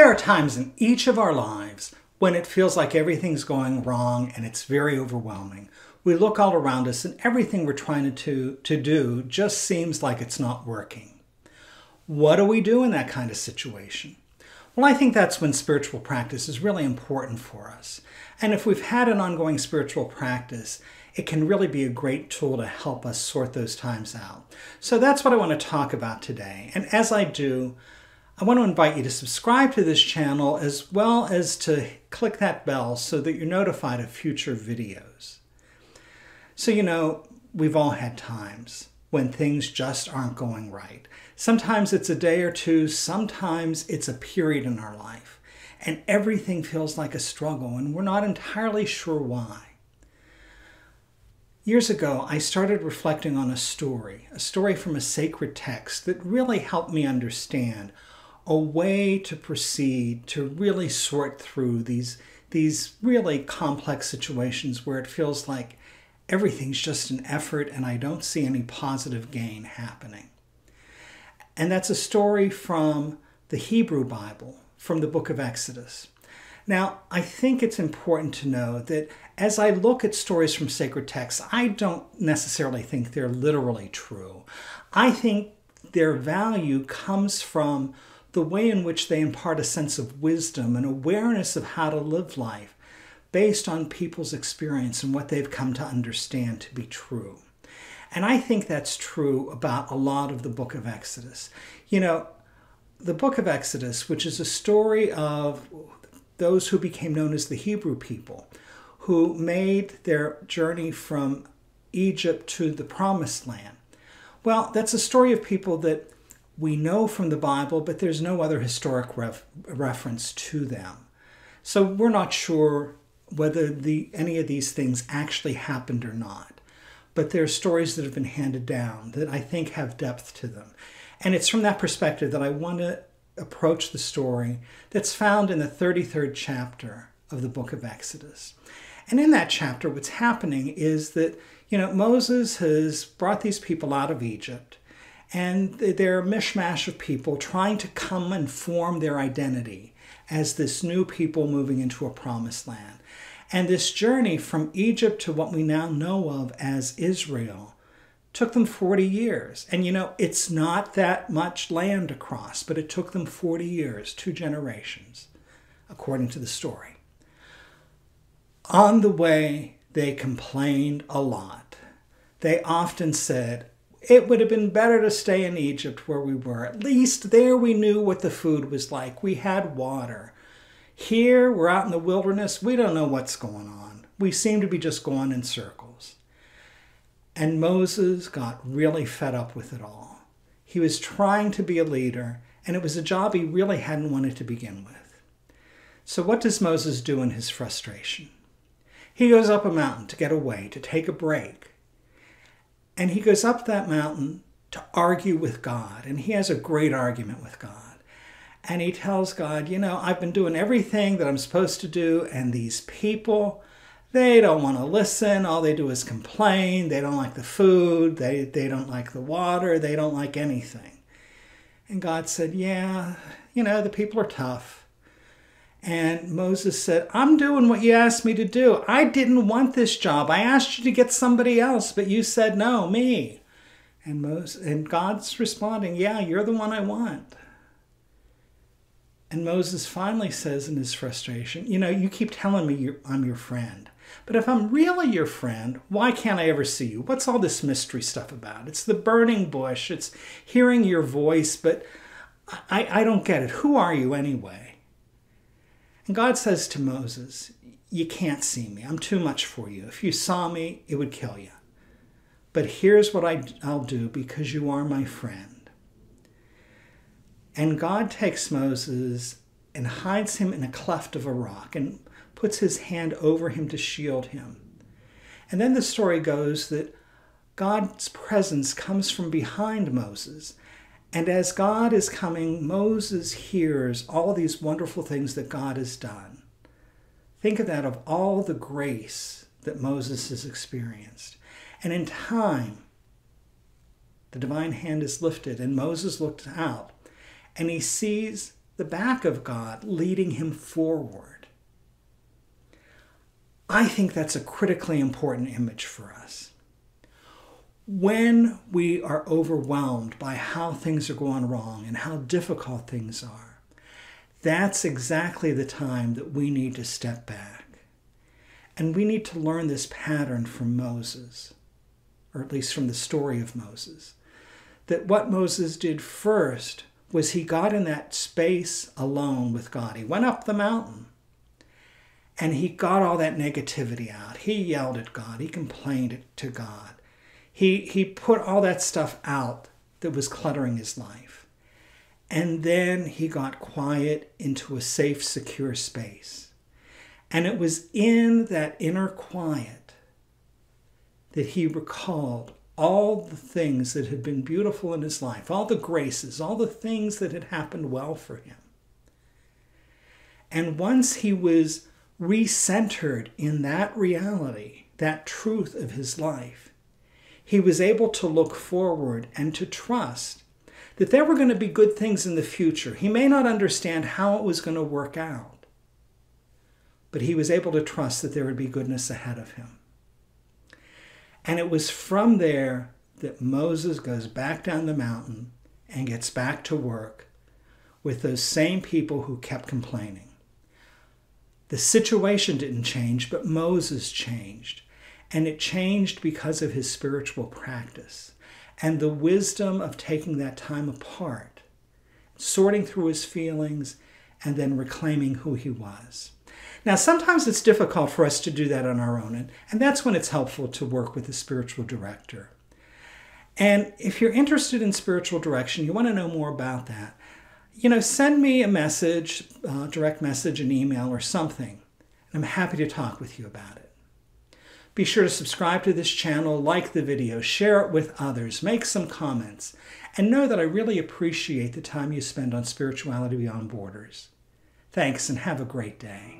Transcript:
There are times in each of our lives when it feels like everything's going wrong and it's very overwhelming. We look all around us and everything we're trying to, to do just seems like it's not working. What do we do in that kind of situation? Well, I think that's when spiritual practice is really important for us. And if we've had an ongoing spiritual practice, it can really be a great tool to help us sort those times out. So that's what I want to talk about today. And as I do, I want to invite you to subscribe to this channel as well as to click that bell so that you're notified of future videos. So, you know, we've all had times when things just aren't going right. Sometimes it's a day or two, sometimes it's a period in our life, and everything feels like a struggle, and we're not entirely sure why. Years ago, I started reflecting on a story, a story from a sacred text that really helped me understand a way to proceed to really sort through these these really complex situations where it feels like everything's just an effort and I don't see any positive gain happening. And that's a story from the Hebrew Bible, from the book of Exodus. Now, I think it's important to know that as I look at stories from sacred texts, I don't necessarily think they're literally true. I think their value comes from the way in which they impart a sense of wisdom and awareness of how to live life based on people's experience and what they've come to understand to be true. And I think that's true about a lot of the book of Exodus. You know, the book of Exodus, which is a story of those who became known as the Hebrew people, who made their journey from Egypt to the promised land. Well, that's a story of people that we know from the Bible, but there's no other historic ref- reference to them. So we're not sure whether the, any of these things actually happened or not. But there are stories that have been handed down that I think have depth to them. And it's from that perspective that I want to approach the story that's found in the 33rd chapter of the book of Exodus. And in that chapter, what's happening is that, you know, Moses has brought these people out of Egypt and they're a mishmash of people trying to come and form their identity as this new people moving into a promised land. And this journey from Egypt to what we now know of as Israel took them 40 years. And you know, it's not that much land to cross, but it took them 40 years, two generations, according to the story. On the way, they complained a lot. They often said, it would have been better to stay in Egypt where we were. At least there we knew what the food was like. We had water. Here, we're out in the wilderness. We don't know what's going on. We seem to be just going in circles. And Moses got really fed up with it all. He was trying to be a leader, and it was a job he really hadn't wanted to begin with. So, what does Moses do in his frustration? He goes up a mountain to get away, to take a break. And he goes up that mountain to argue with God. And he has a great argument with God. And he tells God, You know, I've been doing everything that I'm supposed to do, and these people, they don't want to listen. All they do is complain. They don't like the food. They, they don't like the water. They don't like anything. And God said, Yeah, you know, the people are tough. And Moses said, I'm doing what you asked me to do. I didn't want this job. I asked you to get somebody else, but you said no, me. And Moses and God's responding, Yeah, you're the one I want. And Moses finally says in his frustration, You know, you keep telling me I'm your friend. But if I'm really your friend, why can't I ever see you? What's all this mystery stuff about? It's the burning bush, it's hearing your voice, but I, I don't get it. Who are you anyway? God says to Moses, You can't see me. I'm too much for you. If you saw me, it would kill you. But here's what I, will do because you are my friend. And God takes Moses and hides him in a cleft of a rock and puts his hand over him to shield him. And then the story goes that God's presence comes from behind Moses and as God is coming, Moses hears all these wonderful things that God has done. Think of that, of all the grace that Moses has experienced. And in time, the divine hand is lifted, and Moses looks out and he sees the back of God, leading him forward. I think that's a critically important image for us. When we are overwhelmed by how things are going wrong and how difficult things are, that's exactly the time that we need to step back. And we need to learn this pattern from Moses, or at least from the story of Moses. That what Moses did first was he got in that space alone with God. He went up the mountain and he got all that negativity out. He yelled at God. He complained to God. He, he put all that stuff out that was cluttering his life. And then he got quiet into a safe, secure space. And it was in that inner quiet that he recalled all the things that had been beautiful in his life, all the graces, all the things that had happened well for him. And once he was recentered in that reality, that truth of his life, he was able to look forward and to trust that there were going to be good things in the future. He may not understand how it was going to work out, but he was able to trust that there would be goodness ahead of him. And it was from there that Moses goes back down the mountain and gets back to work with those same people who kept complaining. The situation didn't change, but Moses changed. And it changed because of his spiritual practice and the wisdom of taking that time apart, sorting through his feelings, and then reclaiming who he was. Now, sometimes it's difficult for us to do that on our own, and, and that's when it's helpful to work with a spiritual director. And if you're interested in spiritual direction, you want to know more about that, you know, send me a message, uh, direct message, an email, or something. And I'm happy to talk with you about it. Be sure to subscribe to this channel, like the video, share it with others, make some comments, and know that I really appreciate the time you spend on Spirituality Beyond Borders. Thanks and have a great day.